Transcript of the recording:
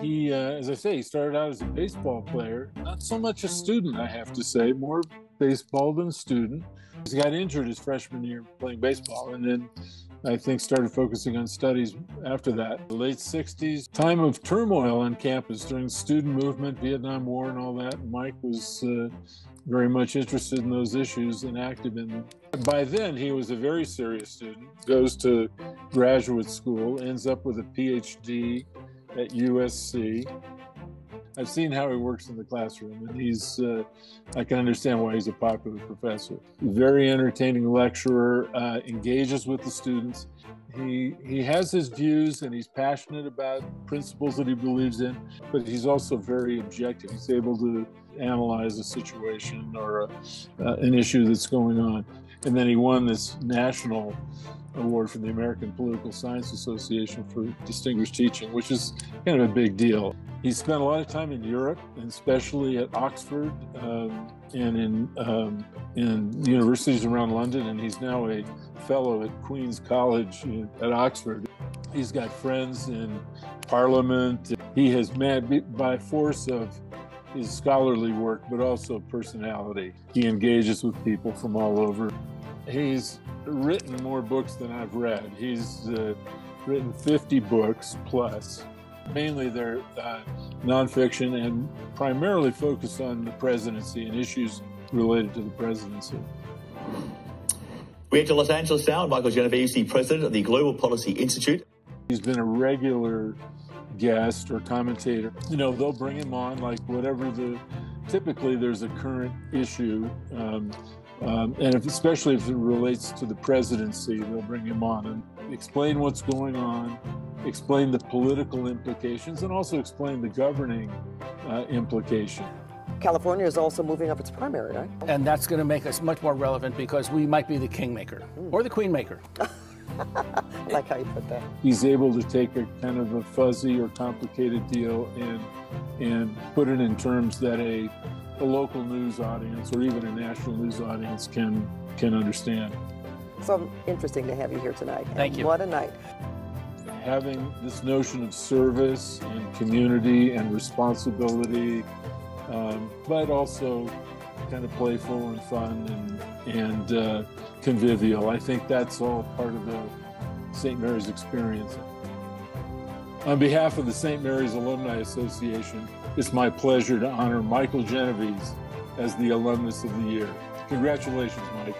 he, uh, as I say, he started out as a baseball player, not so much a student, I have to say, more baseball than student. He got injured his freshman year playing baseball, and then I think started focusing on studies after that. The late 60s, time of turmoil on campus during the student movement, Vietnam War, and all that. Mike was uh, very much interested in those issues and active in them. By then, he was a very serious student, goes to graduate school, ends up with a PhD at USC. I've seen how he works in the classroom, and he's, uh, I can understand why he's a popular professor. Very entertaining lecturer, uh, engages with the students. He, he has his views and he's passionate about principles that he believes in, but he's also very objective. He's able to analyze a situation or a, uh, an issue that's going on. And then he won this national award from the American Political Science Association for distinguished teaching, which is kind of a big deal. He spent a lot of time in Europe, and especially at Oxford um, and in um, in universities around London. And he's now a fellow at Queen's College at Oxford. He's got friends in Parliament. He has met by force of his scholarly work, but also personality. He engages with people from all over. He's written more books than I've read. He's uh, written 50 books plus. Mainly they're uh, nonfiction and primarily focused on the presidency and issues related to the presidency. We head to Los Angeles now. Michael Genovese, the president of the Global Policy Institute. He's been a regular guest or commentator. You know, they'll bring him on like whatever the. Typically, there's a current issue. Um, um, and if, especially if it relates to the presidency, they'll bring him on and explain what's going on, explain the political implications, and also explain the governing uh, implication. California is also moving up its primary, right? And that's going to make us much more relevant because we might be the kingmaker mm. or the queenmaker. I like how you put that. He's able to take a kind of a fuzzy or complicated deal and and put it in terms that a a local news audience or even a national news audience can can understand. So interesting to have you here tonight. Thank you. What a night. Having this notion of service and community and responsibility, um, but also kind of playful and fun and, and uh, convivial. I think that's all part of the St. Mary's experience. On behalf of the St. Mary's Alumni Association, it's my pleasure to honor Michael Genovese as the Alumnus of the Year. Congratulations, Mike.